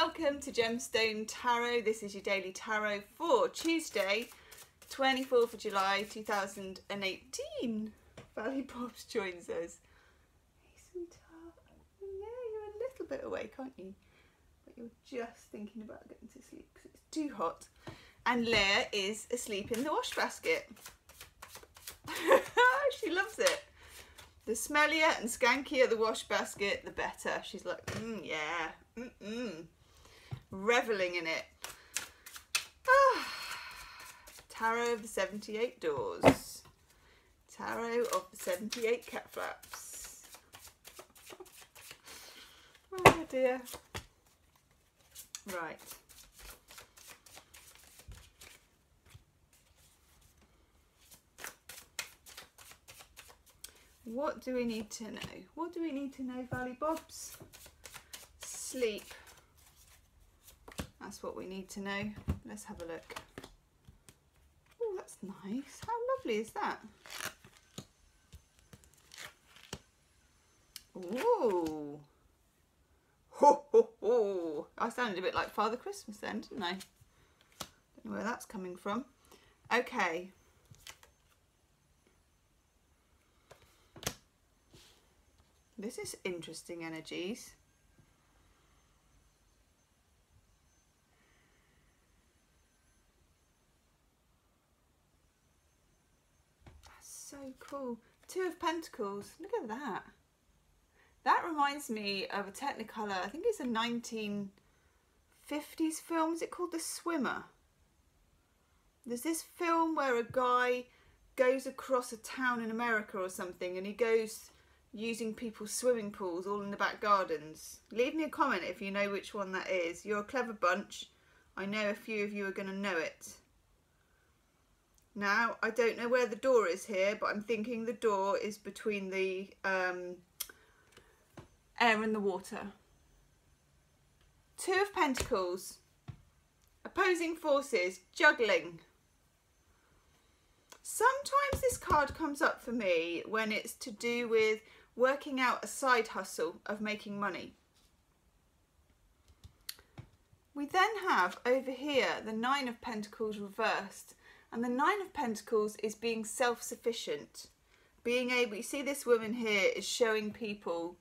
welcome to Gemstone Tarot. This is your daily tarot for Tuesday, 24th of July 2018. Valley Pops joins us. Hey, sweetheart. Yeah, you're a little bit awake, aren't you? But you're just thinking about getting to sleep because it's too hot. And Leah is asleep in the wash basket. she loves it. The smellier and skankier the wash basket, the better. She's like, mm, yeah, mm -mm. Reveling in it. Ah. Tarot of the 78 Doors. Tarot of the 78 Cat Flaps. oh dear. Right. What do we need to know? What do we need to know, Valley Bobs? Sleep. That's what we need to know. Let's have a look. Oh, that's nice. How lovely is that? Ooh. Ho, ho, ho. I sounded a bit like Father Christmas then, didn't I? Don't know where that's coming from. Okay. This is interesting energies. That's so cool. Two of Pentacles. Look at that. That reminds me of a Technicolor. I think it's a 1950s film. Is it called The Swimmer? There's this film where a guy goes across a town in America or something and he goes using people's swimming pools all in the back gardens. Leave me a comment if you know which one that is. You're a clever bunch. I know a few of you are going to know it. Now, I don't know where the door is here, but I'm thinking the door is between the um, air and the water. Two of Pentacles. Opposing forces. Juggling. Sometimes this card comes up for me when it's to do with working out a side hustle of making money. We then have over here the Nine of Pentacles reversed and the Nine of Pentacles is being self-sufficient. Being able, you see this woman here is showing people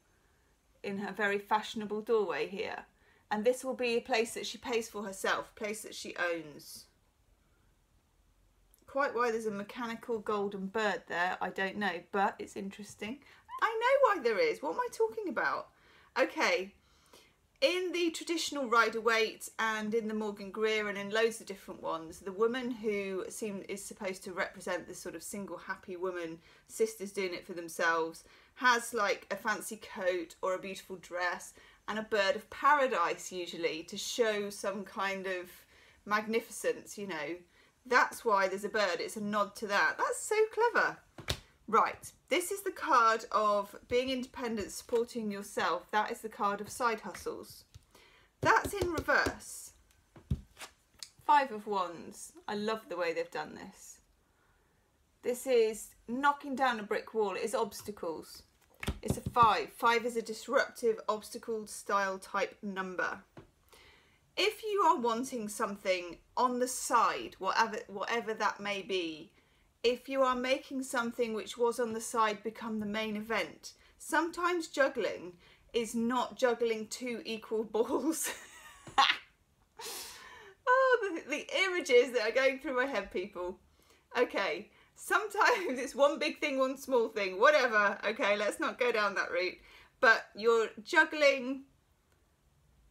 in her very fashionable doorway here and this will be a place that she pays for herself, place that she owns. Quite why there's a mechanical golden bird there, I don't know, but it's interesting. I know why there is. What am I talking about? Okay, in the traditional Rider Waite and in the Morgan Greer and in loads of different ones, the woman who seem is supposed to represent this sort of single happy woman, sisters doing it for themselves, has like a fancy coat or a beautiful dress and a bird of paradise usually to show some kind of magnificence, you know. That's why there's a bird. It's a nod to that. That's so clever. Right, this is the card of being independent, supporting yourself. That is the card of side hustles. That's in reverse. Five of Wands. I love the way they've done this. This is knocking down a brick wall. It's obstacles. It's a five. Five is a disruptive obstacle style type number. If you are wanting something on the side, whatever whatever that may be, if you are making something which was on the side become the main event, sometimes juggling is not juggling two equal balls. oh, the, the images that are going through my head, people. Okay, sometimes it's one big thing, one small thing, whatever. Okay, let's not go down that route. But you're juggling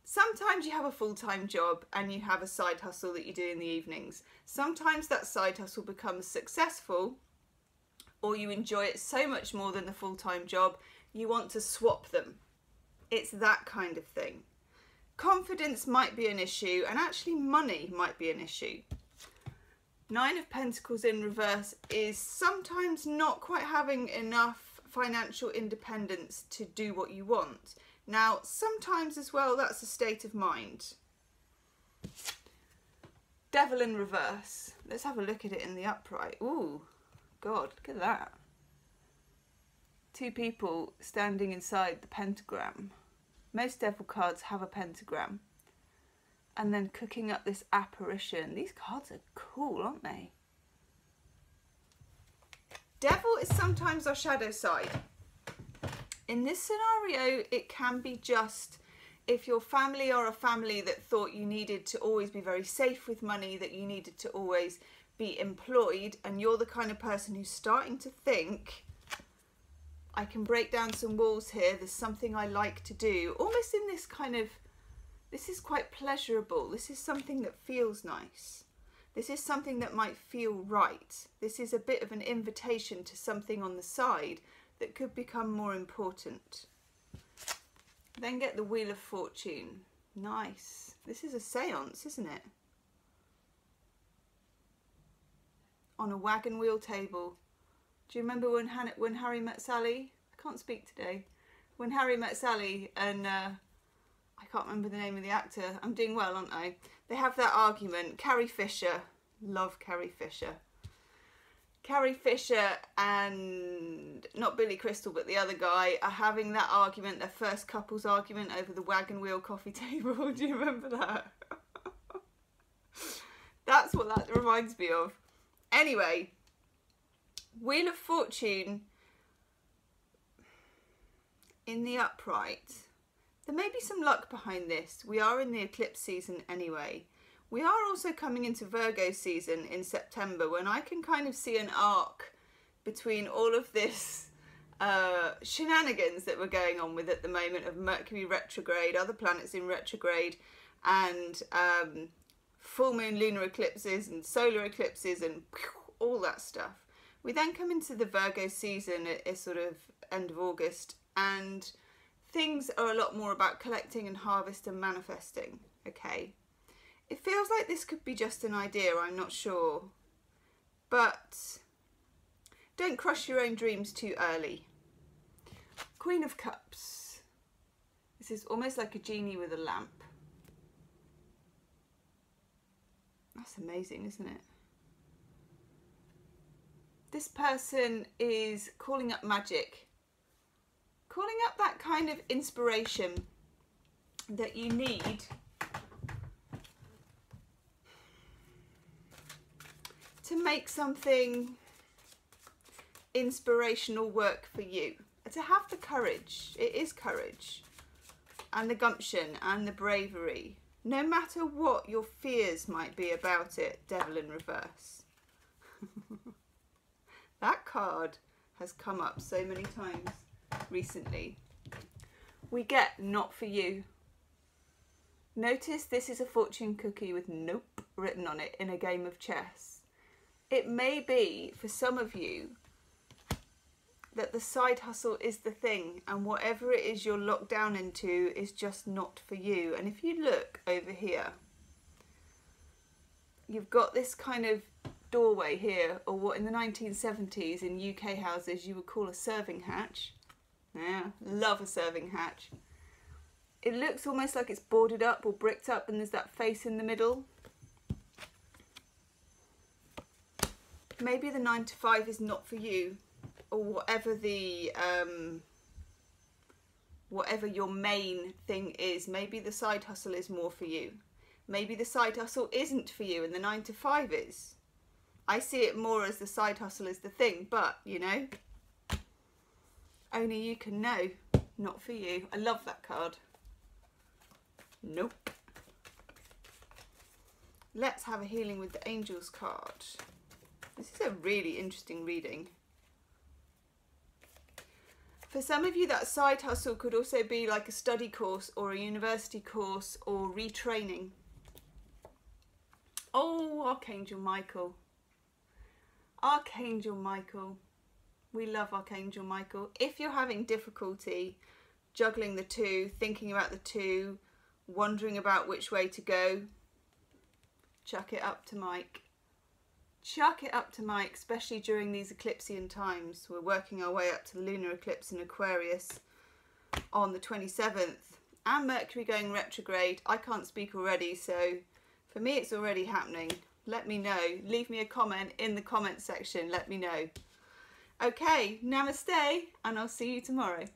Sometimes you have a full-time job and you have a side hustle that you do in the evenings. Sometimes that side hustle becomes successful or you enjoy it so much more than the full-time job, you want to swap them. It's that kind of thing. Confidence might be an issue and actually money might be an issue. Nine of Pentacles in reverse is sometimes not quite having enough financial independence to do what you want. Now, sometimes as well, that's a state of mind. Devil in reverse. Let's have a look at it in the upright. Ooh, God, look at that. Two people standing inside the pentagram. Most devil cards have a pentagram. and then cooking up this apparition. These cards are cool, aren't they? Devil is sometimes our shadow side. In this scenario, it can be just if your family are a family that thought you needed to always be very safe with money, that you needed to always be employed, and you're the kind of person who's starting to think, I can break down some walls here, there's something I like to do, almost in this kind of, this is quite pleasurable, this is something that feels nice. This is something that might feel right. This is a bit of an invitation to something on the side that could become more important. Then get the Wheel of Fortune. Nice. This is a seance, isn't it? On a wagon wheel table. Do you remember when, Han when Harry met Sally? I can't speak today. When Harry met Sally and uh, I can't remember the name of the actor. I'm doing well, aren't I? They have that argument. Carrie Fisher. Love Carrie Fisher. Carrie Fisher and not Billy Crystal, but the other guy are having that argument, their first couples argument over the wagon wheel coffee table. Do you remember that? That's what that reminds me of. Anyway, Wheel of Fortune in the upright. There may be some luck behind this. We are in the eclipse season anyway. We are also coming into Virgo season in September when I can kind of see an arc between all of this uh, shenanigans that we're going on with at the moment of Mercury retrograde, other planets in retrograde, and um, full moon lunar eclipses and solar eclipses and all that stuff. We then come into the Virgo season at, at sort of end of August and things are a lot more about collecting and harvest and manifesting, okay? It feels like this could be just an idea, I'm not sure. But don't crush your own dreams too early. Queen of Cups. This is almost like a genie with a lamp. That's amazing, isn't it? This person is calling up magic. Calling up that kind of inspiration that you need to make something inspirational work for you. To have the courage, it is courage, and the gumption and the bravery, no matter what your fears might be about it, Devil in Reverse. that card has come up so many times recently. We get not for you. Notice this is a fortune cookie with nope written on it in a game of chess it may be for some of you that the side hustle is the thing and whatever it is you're locked down into is just not for you. And if you look over here, you've got this kind of doorway here or what in the 1970s in UK houses you would call a serving hatch. Yeah, love a serving hatch. It looks almost like it's boarded up or bricked up and there's that face in the middle. Maybe the nine to five is not for you or whatever the um, whatever your main thing is maybe the side hustle is more for you. Maybe the side hustle isn't for you and the nine to five is. I see it more as the side hustle is the thing but you know only you can know not for you. I love that card. Nope. Let's have a healing with the angels card this is a really interesting reading. For some of you, that side hustle could also be like a study course or a university course or retraining. Oh, Archangel Michael. Archangel Michael. We love Archangel Michael. If you're having difficulty juggling the two, thinking about the two, wondering about which way to go, chuck it up to Mike chuck it up to Mike, especially during these eclipsean times. We're working our way up to the lunar eclipse in Aquarius on the 27th and Mercury going retrograde. I can't speak already, so for me it's already happening. Let me know. Leave me a comment in the comment section. Let me know. Okay, namaste, and I'll see you tomorrow.